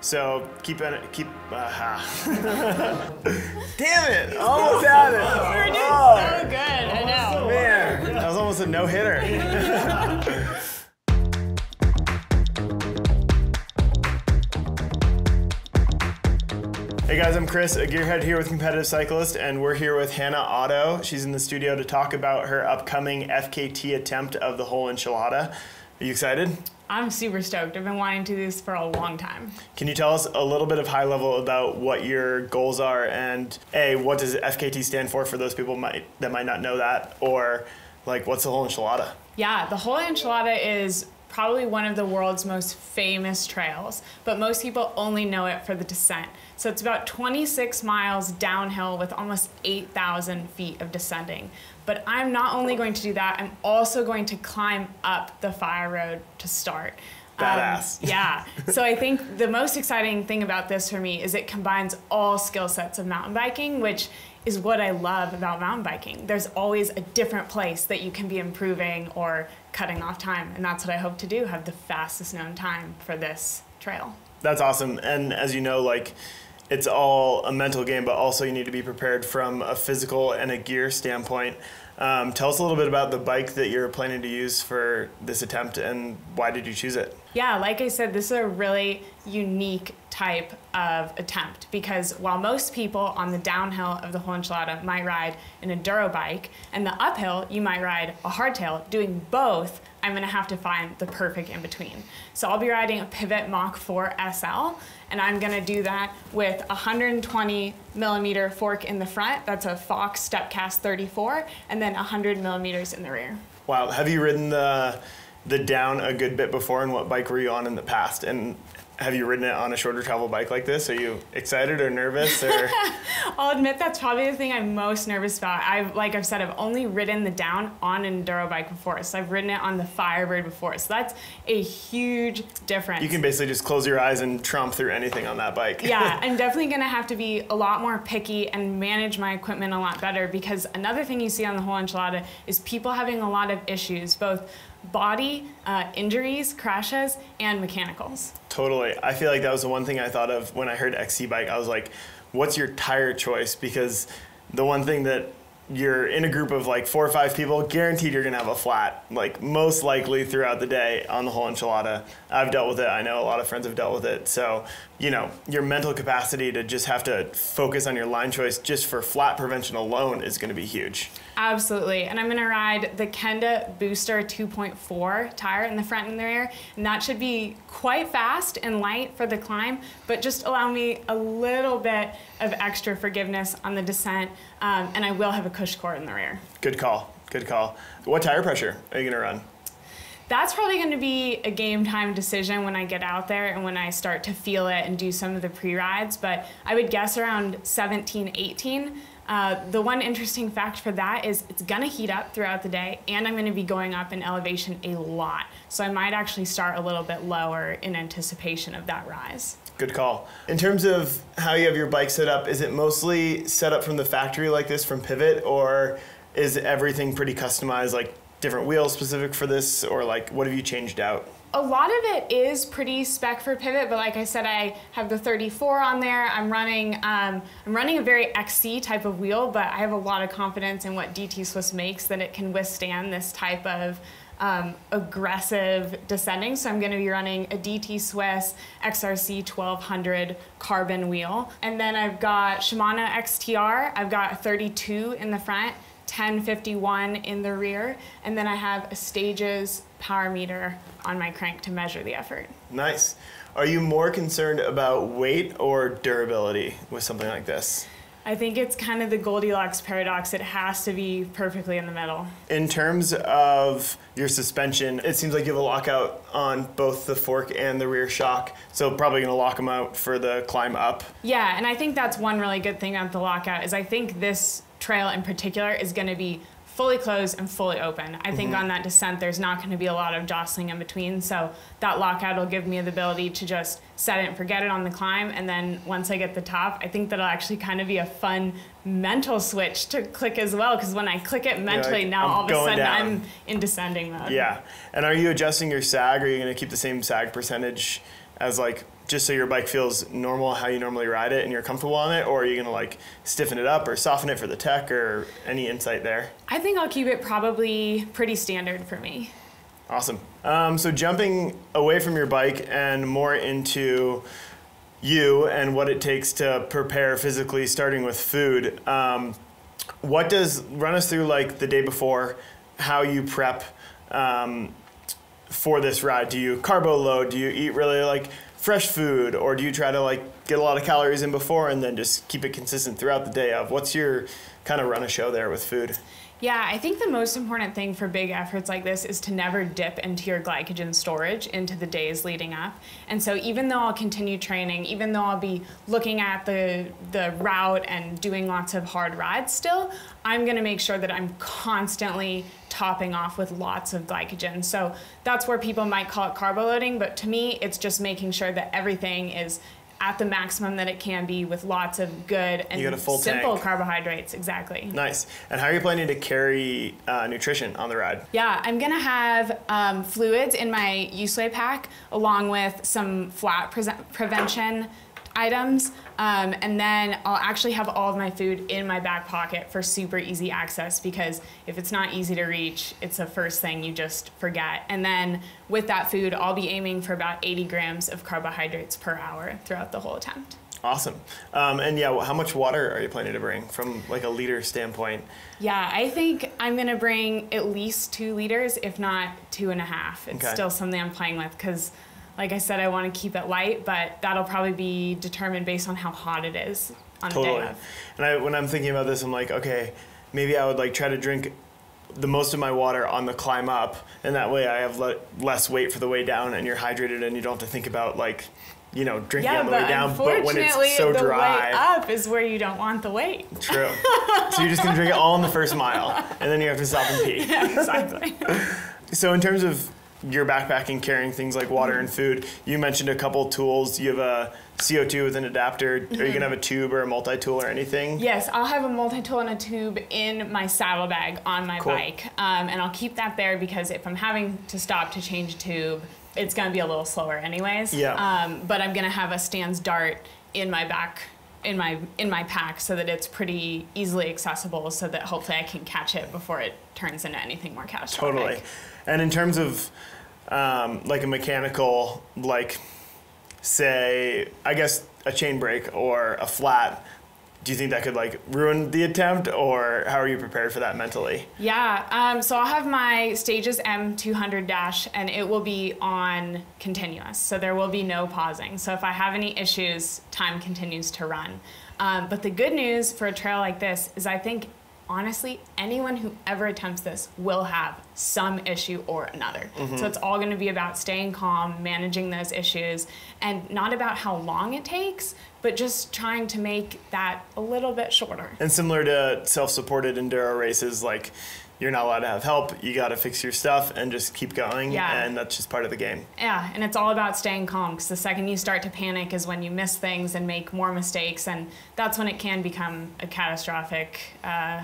So keep on it, keep. Uh, Damn it! Almost had it. You're doing Oh, so good. I know. man, that was almost a no hitter. Hey guys, I'm Chris, a gearhead here with Competitive Cyclist, and we're here with Hannah Otto. She's in the studio to talk about her upcoming FKT attempt of the whole enchilada. Are you excited? I'm super stoked. I've been wanting to do this for a long time. Can you tell us a little bit of high level about what your goals are and a what does FKT stand for for those people might that might not know that or like what's the whole enchilada? Yeah, the whole enchilada is probably one of the world's most famous trails, but most people only know it for the descent. So it's about 26 miles downhill with almost 8,000 feet of descending. But I'm not only going to do that, I'm also going to climb up the fire road to start. Um, Badass. yeah. So I think the most exciting thing about this for me is it combines all skill sets of mountain biking, which is what I love about mountain biking. There's always a different place that you can be improving or cutting off time, and that's what I hope to do, have the fastest known time for this trail. That's awesome. And as you know, like it's all a mental game, but also you need to be prepared from a physical and a gear standpoint. Um, tell us a little bit about the bike that you're planning to use for this attempt and why did you choose it? Yeah, like I said, this is a really unique type of attempt because while most people on the downhill of the whole enchilada might ride an enduro bike, and the uphill you might ride a hardtail, doing both, I'm gonna have to find the perfect in between. So I'll be riding a Pivot Mach 4 SL, and I'm gonna do that with a 120 millimeter fork in the front. That's a Fox Stepcast 34, and then 100 millimeters in the rear. Wow, have you ridden the the down a good bit before and what bike were you on in the past? And have you ridden it on a shorter travel bike like this? Are you excited or nervous or I'll admit that's probably the thing I'm most nervous about. I've, like I've said, I've only ridden the down on an enduro bike before, so I've ridden it on the Firebird before, so that's a huge difference. you can basically just close your eyes and tromp through anything on that bike? yeah, I'm definitely gonna have to be a lot more picky and manage my equipment a lot better because another thing you see on the whole enchilada is people having a lot of issues, both body uh, injuries, crashes, and mechanicals. Totally. I feel like that was the one thing I thought of when I heard XC bike. I was like, what's your tire choice? Because the one thing that you're in a group of like four or five people, guaranteed you're gonna have a flat, like most likely throughout the day on the whole enchilada. I've dealt with it. I know a lot of friends have dealt with it. So, you know, your mental capacity to just have to focus on your line choice just for flat prevention alone is gonna be huge. Absolutely. And I'm to ride the Kenda Booster 2.4 tire in the front and the rear. And that should be quite fast and light for the climb, but just allow me a little bit of extra forgiveness on the descent. Um, and I will have a CushCore in the rear. Good call. Good call. What tire pressure are you gonna run? That's probably going to be a game time decision when I get out there and when I start to feel it and do some of the pre rides. But I would guess around 17, 18. Uh, the one interesting fact for that is it's gonna heat up throughout the day, and I'm gonna be going up in elevation a lot. So I might actually start a little bit lower in anticipation of that rise. Good call. In terms of how you have your bike set up, is it mostly set up from the factory like this from Pivot, or is everything pretty customized, like different wheels specific for this, or like what have you changed out? A lot of it is pretty spec for pivot, but like I said, I have the 34 on there. I'm running, um, I'm running a very XC type of wheel, but I have a lot of confidence in what DT Swiss makes that it can withstand this type of um, aggressive descending. So I'm going to be running a DT Swiss XRC 1200 carbon wheel, and then I've got Shimano XTR. I've got 32 in the front. 1051 in the rear, and then I have a Stages power meter on my crank to measure the effort. Nice. Are you more concerned about weight or durability with something like this? I think it's kind of the Goldilocks paradox. It has to be perfectly in the middle. In terms of your suspension, it seems like you have a lockout on both the fork and the rear shock, so probably going to lock them out for the climb up. Yeah, and I think that's one really good thing about the lockout is I think this trail in particular is going to be fully closed and fully open. I think mm-hmm. on that descent, there's not going to be a lot of jostling in between. So that lockout will give me the ability to just set it and forget it on the climb. And then once I get the top, I think that'll actually kind of be a fun mental switch to click as well. Because when I click it mentally, like, now I'm all of a sudden down. I'm in descending mode. Yeah. And are you adjusting your sag? Or are you going to keep the same sag percentage as like just so your bike feels normal, how you normally ride it, and you're comfortable on it, or are you gonna like stiffen it up or soften it for the tech, or any insight there? I think I'll keep it probably pretty standard for me. Awesome. Um, so jumping away from your bike and more into you and what it takes to prepare physically, starting with food. Um, what does run us through like the day before, how you prep um, for this ride? Do you carbo load? Do you eat really like fresh food, or do you try to like get a lot of calories in before and then just keep it consistent throughout the day? Of what's your kind of run a show there with food? Yeah, I think the most important thing for big efforts like this is to never dip into your glycogen storage into the days leading up. And so even though I'll continue training, even though I'll be looking at the the route and doing lots of hard rides still, I'm going to make sure that I'm constantly topping off with lots of glycogen. So that's where people might call it carbo loading, but to me it's just making sure that everything is at the maximum that it can be with lots of good and You got a full simple tank. carbohydrates. Exactly. Nice. And how are you planning to carry uh, nutrition on the ride? Yeah, I'm gonna have um, fluids in my USWE pack along with some flat pre- prevention items. Um, and then I'll actually have all of my food in my back pocket for super easy access because if it's not easy to reach, it's the first thing you just forget. And then with that food, I'll be aiming for about 80 grams of carbohydrates per hour throughout the whole attempt. Awesome. Um, and yeah, how much water are you planning to bring from like a liter standpoint? Yeah, I think I'm gonna bring at least two liters, if not two and a half. It's Okay. still something I'm playing with because, like I said, I want to keep it light, but that'll probably be determined based on how hot it is on the day of. And I, when I'm thinking about this, I'm like, okay, maybe I would like try to drink the most of my water on the climb up, and that way I have le- less weight for the way down, and you're hydrated, and you don't have to think about like, you know, drinking Yeah, on the way down. But when it's so the way dry, up is where you don't want the weight. true. so you're just gonna drink it all in the first mile, and then you have to stop and pee. Yeah, exactly. So in terms of your backpacking, carrying things like water and food, you mentioned a couple tools. You have a CO2 with an adapter. Are you gonna have a tube or a multi-tool or anything? Yes, I'll have a multi-tool and a tube in my saddlebag on my Cool. bike, um, and I'll keep that there because if I'm having to stop to change a tube, it's going to be a little slower, anyways. Yeah. Um, but I'm going to have a Stans Dart in my back, in my in my pack, so that it's pretty easily accessible, so that hopefully I can catch it before it turns into anything more catastrophic. Totally. And in terms of um, like a mechanical, like say, I guess a chain break or a flat, do you think that could like ruin the attempt, or how are you prepared for that mentally? Yeah, um, so I'll have my Stages M200 dash and it will be on continuous. So there will be no pausing. So if I have any issues, time continues to run. Um, but the good news for a trail like this is I think, honestly, anyone who ever attempts this will have some issue or another. So it's all going to be about staying calm, managing those issues, and not about how long it takes, but just trying to make that a little bit shorter. And similar to self-supported enduro races, like you're not allowed to have help. You got to fix your stuff and just keep going, Yeah. and that's just part of the game. Yeah, and it's all about staying calm because the second you start to panic is when you miss things and make more mistakes, and that's when it can become a catastrophic uh,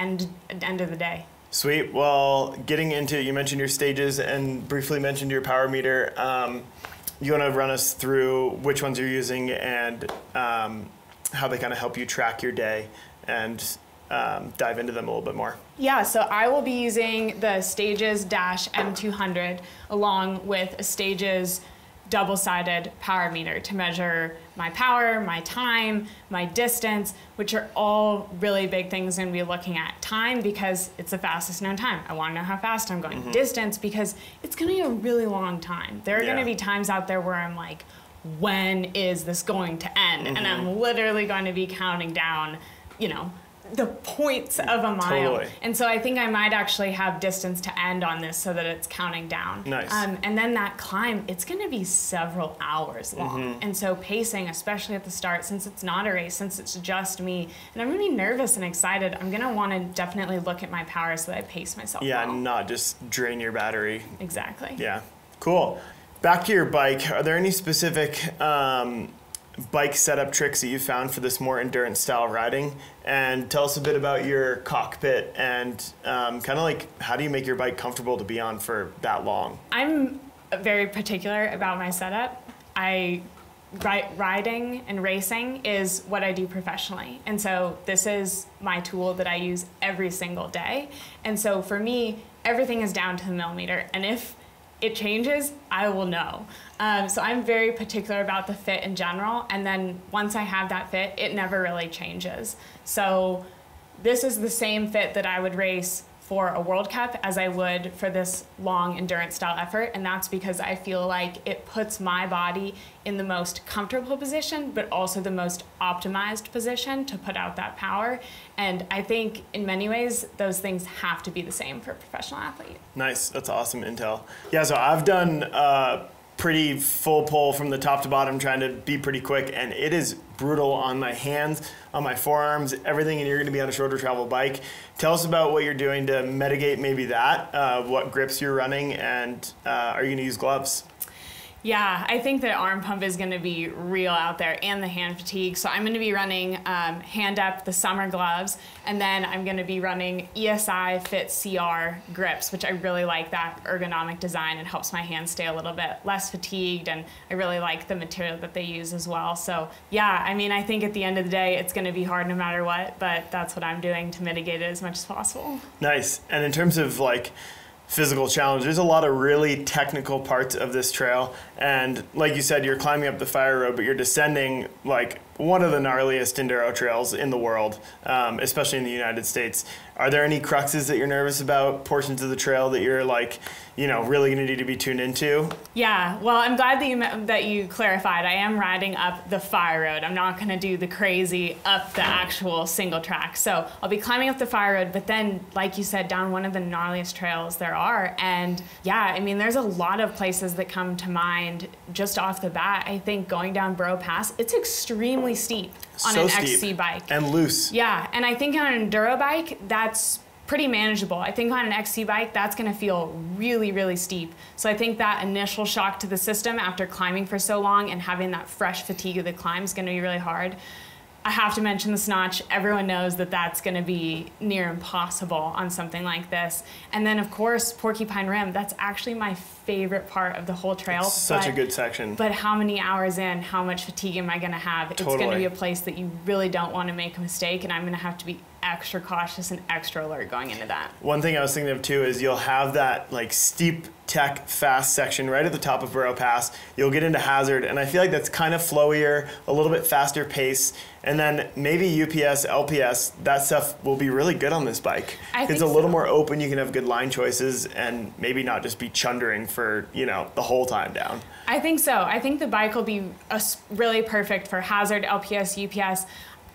end end of the day. Sweet. Well, getting into you mentioned your stages and briefly mentioned your power meter. Um, you want to run us through which ones you're using and um, how they kind of help you track your day and um, dive into them a little bit more. Yeah, so I will be using the Stages Dash M200 along with a Stages double-sided power meter to measure my power, my time, my distance, which are all really big things to be looking at. Time because it's the fastest known time. I want to know how fast I'm going. Mm-hmm. Distance because it's going to be a really long time. There are gonna be times out there where I'm like, when is this going to end? And mm-hmm. I'm literally going to be counting down, you know, the points of a mile. Totally. And so I think I might actually have distance to end on this so that it's counting down. Nice. Um, and then that climb, it's going to be several hours long. Mm-hmm. And so pacing, especially at the start, since it's not a race, since it's just me, and I'm going to be nervous and excited, I'm going to want to definitely look at my power so that I pace myself Yeah, well. not just drain your battery. Exactly. Yeah, cool. Back to your bike. Are there any specific um, bike setup tricks that you found for this more endurance style riding? And tell us a bit about your cockpit and um, kind of like how do you make your bike comfortable to be on for that long? I'm very particular about my setup. I ri- riding and racing is what I do professionally. And so this is my tool that I use every single day. And so for me, everything is down to the millimeter. And if it changes, I will know. Um, so I'm very particular about the fit in general. And then once I have that fit, it never really changes. So this is the same fit that I would race for a World Cup as I would for this long endurance style effort. And that's because I feel like it puts my body in the most comfortable position, but also the most optimized position to put out that power. And I think in many ways, those things have to be the same for a professional athlete. Nice. That's awesome intel. Yeah, so I've done uh, pretty full pull from the top to bottom, trying to be pretty quick, and it is brutal on my hands, on my forearms, everything, and you're going to be on a shorter travel bike. Tell us about what you're doing to mitigate maybe that, uh, what grips you're running, and uh, are you going to use gloves? Yeah, I think the arm pump is going to be real out there and the hand fatigue. So I'm going to be running um, Handup the summer gloves, and then I'm going to be running ESI Fit CR grips, which I really like that ergonomic design. It helps my hands stay a little bit less fatigued, and I really like the material that they use as well. So yeah, I mean, I think at the end of the day, it's going to be hard no matter what, but that's what I'm doing to mitigate it as much as possible. Nice. And in terms of like, physical challenge. There's a lot of really technical parts of this trail. And like you said, you're climbing up the fire road, but you're descending like one of the gnarliest enduro trails in the world, um, especially in the United States. Are there any cruxes that you're nervous about, portions of the trail that you're like, you know, really going to need to be tuned into? Yeah, well, I'm glad that you that you clarified. I am riding up the fire road. I'm not going to do the crazy up the actual single track. So I'll be climbing up the fire road, but then, like you said, down one of the gnarliest trails there are. And yeah, I mean, there's a lot of places that come to mind just off the bat. I think going down Burro Pass, it's extremely steep on so an steep XC bike. and loose. Yeah, and I think on an enduro bike, that's pretty manageable. I think on an XC bike, that's going to feel really, really steep. So I think that initial shock to the system after climbing for so long and having that fresh fatigue of the climb is going to be really hard. I have to mention the snotch. Everyone knows that that's going to be near impossible on something like this. And then, of course, Porcupine Rim. That's actually my favorite part of the whole trail. Such a good section. But how many hours in, how much fatigue am I going to have? It's going to be a place that you really don't want to make a mistake, and I'm going to have to be extra cautious and extra alert going into that. One thing I was thinking of too is you'll have that like steep tech fast section right at the top of Burro Pass. You'll get into Hazard, and I feel like that's kind of flowier, a little bit faster pace. And then maybe UPS, LPS, that stuff will be really good on this bike. I it's a little so. more open. You can have good line choices, and maybe not just be chundering for you know the whole time down. I think so. I think the bike will be really perfect for hazard, LPS, UPS.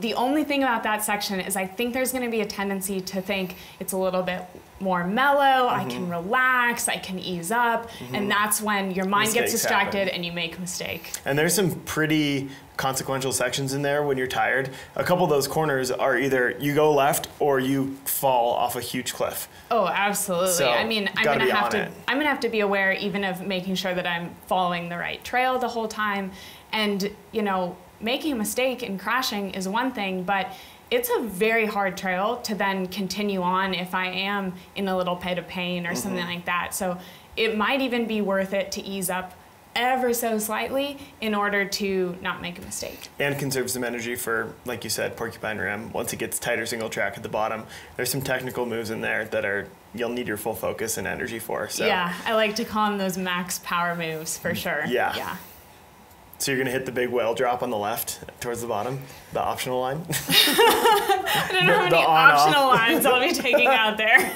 The only thing about that section is I think there's going to be a tendency to think it's a little bit more mellow, I Mm-hmm. can relax, I can ease up, and that's when your mind gets distracted happen. and you make a mistake. And there's some pretty consequential sections in there when you're tired. A couple of those corners are either you go left or you fall off a huge cliff. Oh, absolutely. So, I mean, I'm gonna be have to. it. I'm gonna have to be aware, even of making sure that I'm following the right trail the whole time. And you know, making a mistake and crashing is one thing, but it's a very hard trail to then continue on if I am in a little pit of pain or something Mm-hmm. like that. So it might even be worth it to ease up ever so slightly in order to not make a mistake. And conserve some energy for, like you said, Porcupine Rim. Once it gets tighter single track at the bottom, there's some technical moves in there that are you'll need your full focus and energy for. So, Yeah, I like to call them those max power moves for sure. Yeah. Yeah. So you're gonna hit the big whale drop on the left towards the bottom, the optional line. I don't know how many optional lines I'll be taking out there.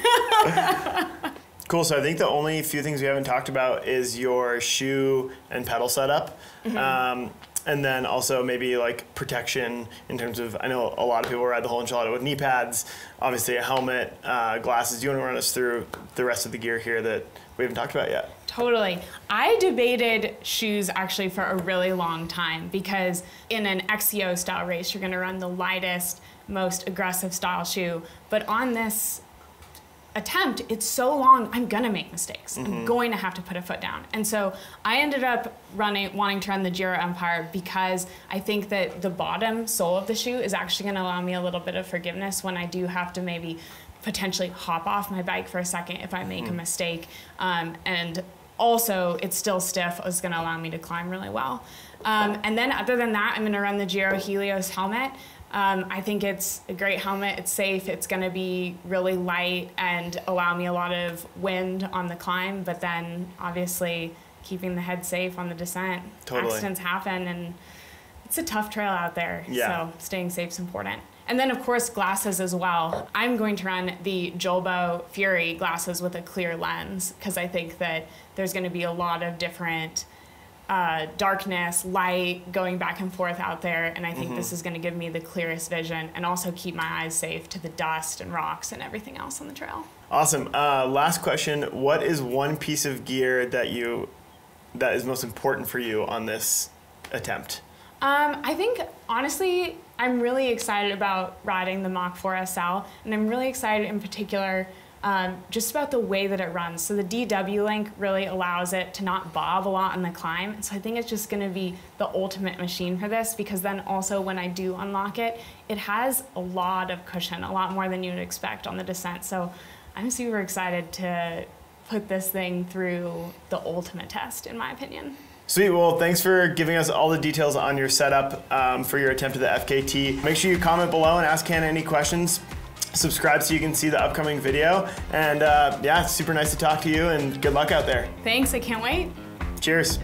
Cool. So I think the only few things we haven't talked about is your shoe and pedal setup. Um, and then also maybe like protection in terms of, I know a lot of people ride the whole enchilada with knee pads, obviously a helmet, uh, glasses. Do you want to run us through the rest of the gear here that we haven't talked about yet? Totally. I debated shoes actually for a really long time because in an XCO style race, you're going to run the lightest, most aggressive style shoe. But on this attempt, it's so long, I'm gonna make mistakes. I'm going to have to put a foot down. And so I ended up running, wanting to run the Giro Empire because I think that the bottom sole of the shoe is actually gonna allow me a little bit of forgiveness when I do have to maybe potentially hop off my bike for a second if I make a mistake. Um, and also it's still stiff is going to allow me to climb really well. Um, and then other than that, I'm going to run the Giro Helios helmet. Um, I think it's a great helmet. It's safe. It's going to be really light and allow me a lot of wind on the climb. But then obviously keeping the head safe on the descent. Totally. Accidents happen and it's a tough trail out there. Yeah. So staying safe is important. And then of course glasses as well. I'm going to run the Julbo Fury glasses with a clear lens because I think that there's going to be a lot of different uh, darkness, light going back and forth out there, and I think this is going to give me the clearest vision and also keep my eyes safe to the dust and rocks and everything else on the trail. Awesome. Uh, last question: What is one piece of gear that you that is most important for you on this attempt? Um, I think honestly, I'm really excited about riding the Mach 4 SL, and I'm really excited in particular um, just about the way that it runs. So the DW link really allows it to not bob a lot on the climb. So I think it's just going to be the ultimate machine for this because then also when I do unlock it, it has a lot of cushion, a lot more than you would expect on the descent. So I'm super excited to put this thing through the ultimate test, in my opinion. Sweet. Well, thanks for giving us all the details on your setup um, for your attempt at the FKT. Make sure you comment below and ask Hannah any questions. Subscribe so you can see the upcoming video. And uh, yeah, super nice to talk to you and good luck out there. Thanks, I can't wait. Cheers.